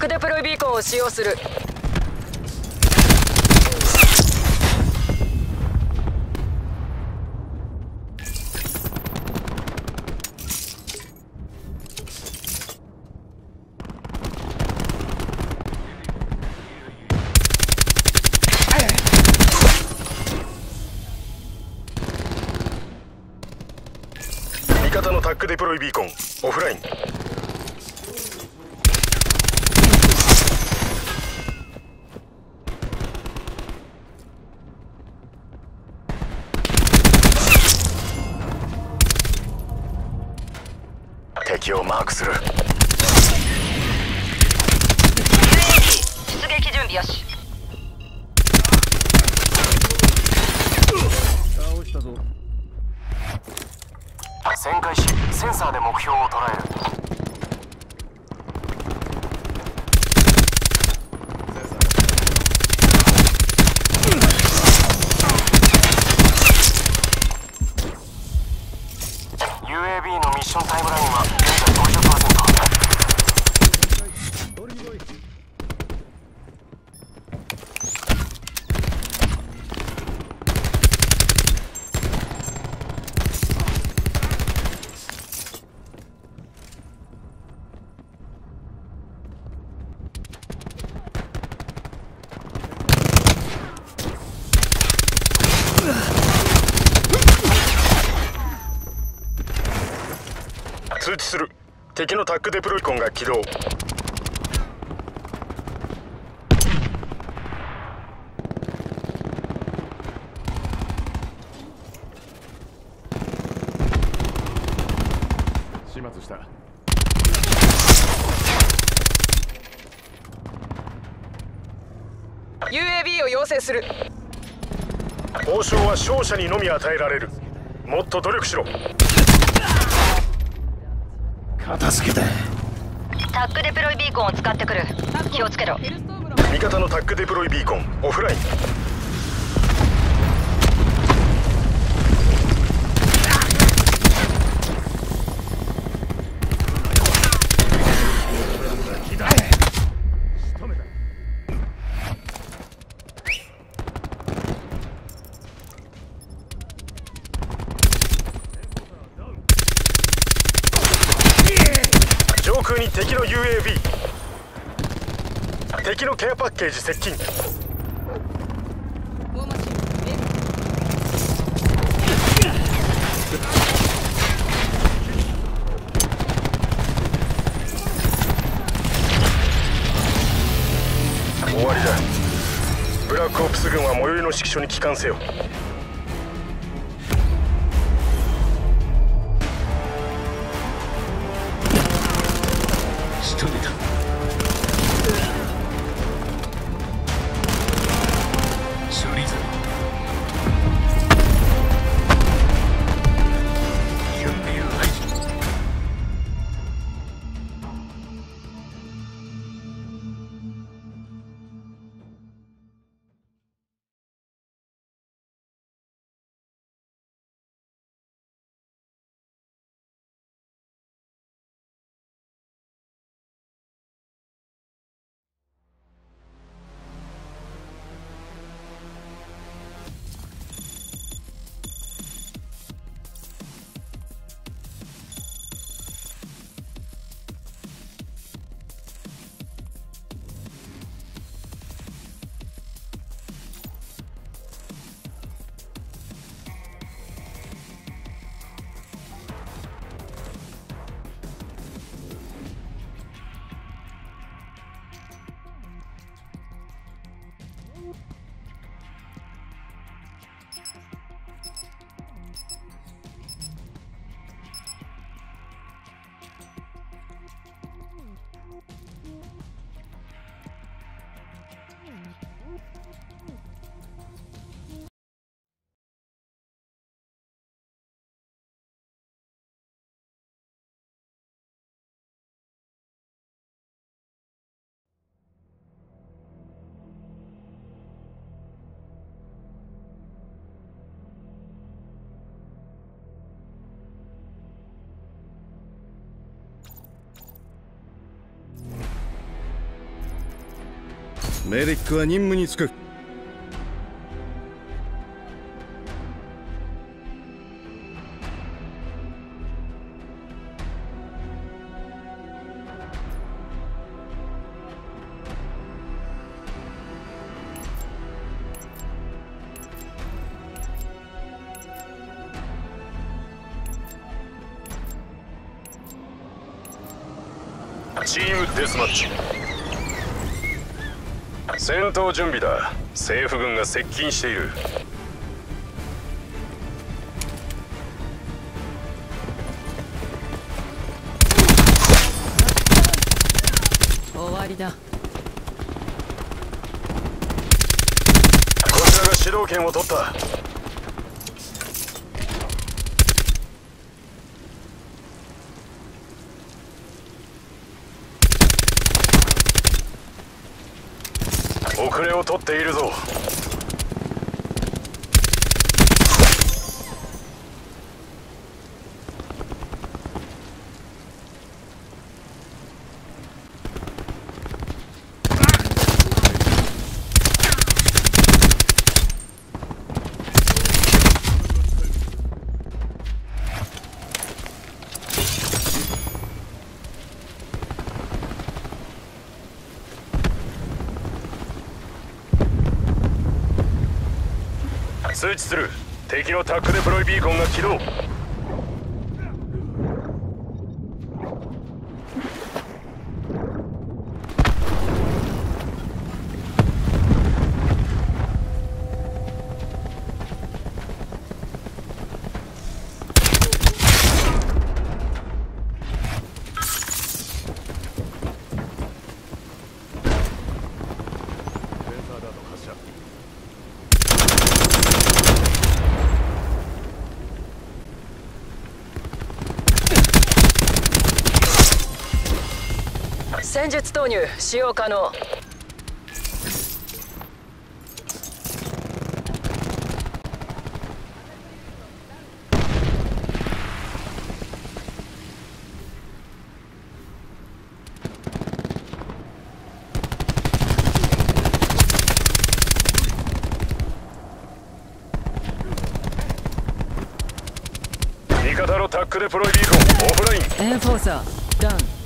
ックデプロイビーコンを使用する。味方のタックデプロイビーコンオフライン。する。UAV 出撃準備よし。倒したぞ。旋回しセンサーで目標を捉える。UAB のミッションタイムラインは現在50%取りに来い通知する敵のタックデプロイコンが起動。始末した。UAB を要請する。報酬は勝者にのみ与えられる。もっと努力しろ片付けて。タックデプロイビーコンを使ってくる。気をつけろ。味方のタックデプロイビーコンオフライン上空に敵の UAV 敵のケアパッケージ接近。終わりだ。ブラックオプス軍は最寄りの指揮所に帰還せよ。メディックは任務に就く。チームデスマッチ。戦闘準備だ。政府軍が接近している。終わりだ。こちらが主導権を取った遅れを取っているぞ。通知する。敵のタックデプロイビーコンが起動。戦術投入使用可能。味方のタックデプロイビーコンオフライン。エンフォーサーダウン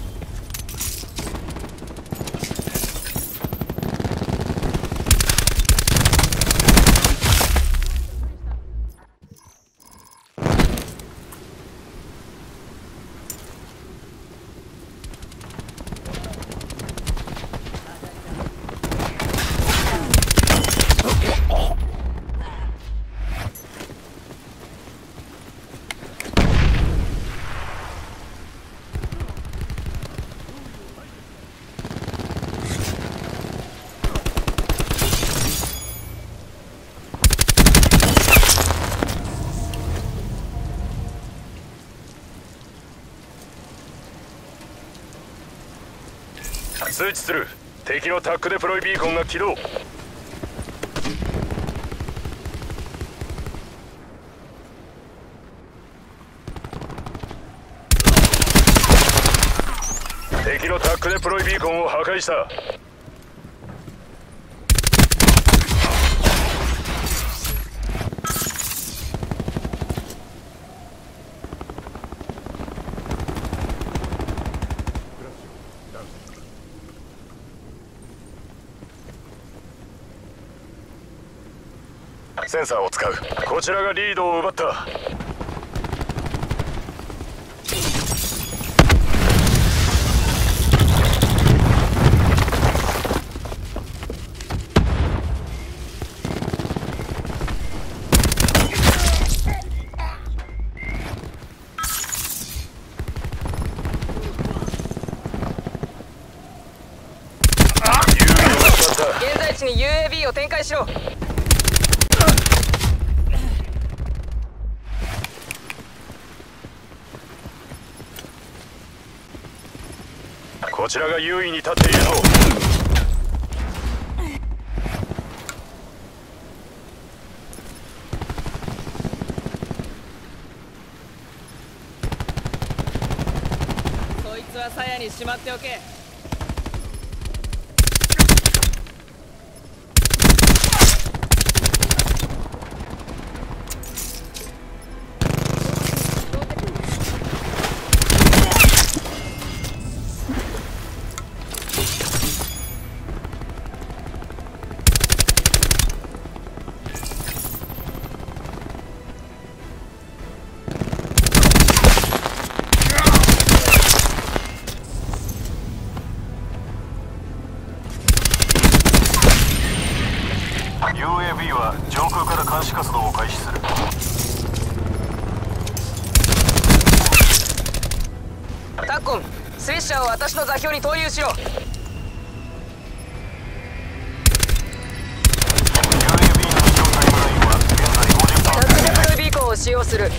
通知する。敵のタックデプロイビーコンが起動。敵のタックデプロイビーコンを破壊したセンサーを使う。こちらがリードを奪った。優位を奪った現在地に UAV を展開しろ。こちらが優位に立っているぞ。そいつは鞘にしまっておけ。UAV は上空から監視活動を開始する。タッコン拙者を私の座標に投入しろ UAV のミッタイムラインは現在50%タックデビーコンを使用する。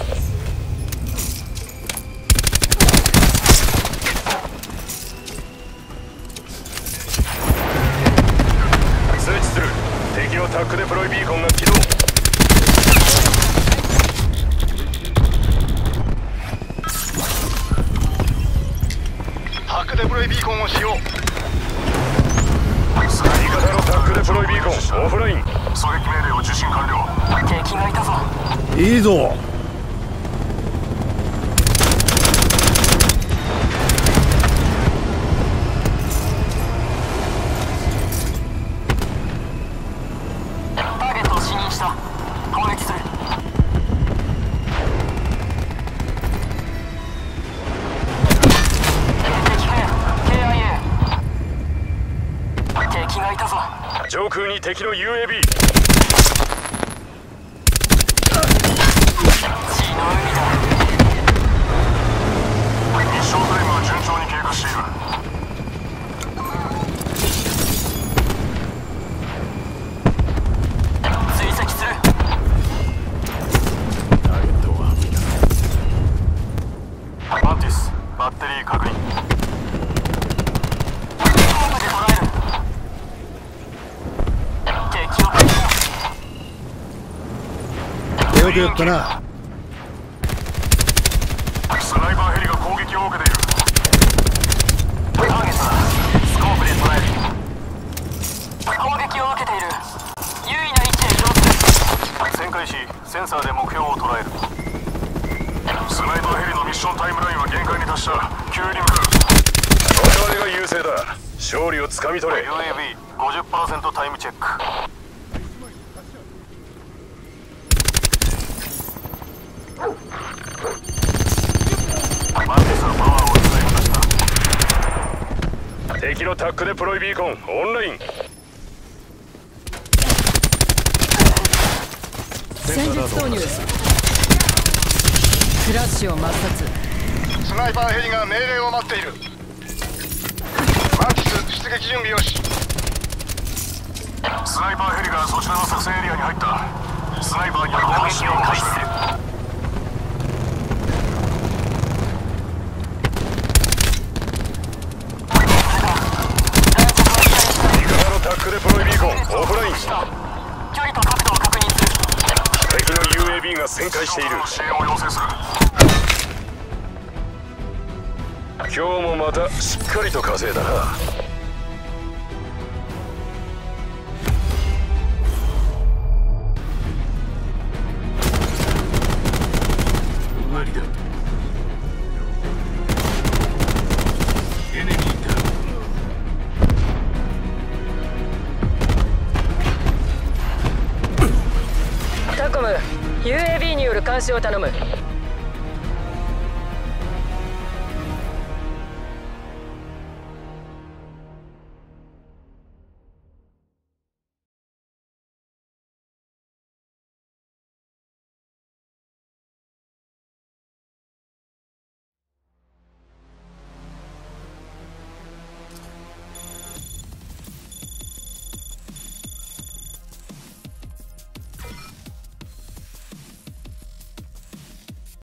いた。ぞ。上空に敵の UAV よくやったな。スナイパーヘリが攻撃を受けている。ターゲットだスコープで捉える。攻撃を受けている。優位な位置へ移動する。旋回しセンサーで目標を捉える。スナイパーヘリのミッションタイムラインは限界に達した急に向かう我々が優勢だ勝利をつかみ取れ UAV50% タイムチェック敵のタックデプロイビーコンオンライン。戦術投入クラッシュを抹殺。スナイパーヘリが命令を待っている。マンティス出撃準備よし。スナイパーヘリがそちらの作戦エリアに入った。スナイパーによる監視を開始する味方のタックデプロイビーコンオフライン。距離と角度を確認する敵の UAV が旋回している支援を要請する。今日もまたしっかりと稼いだな。監視を頼む。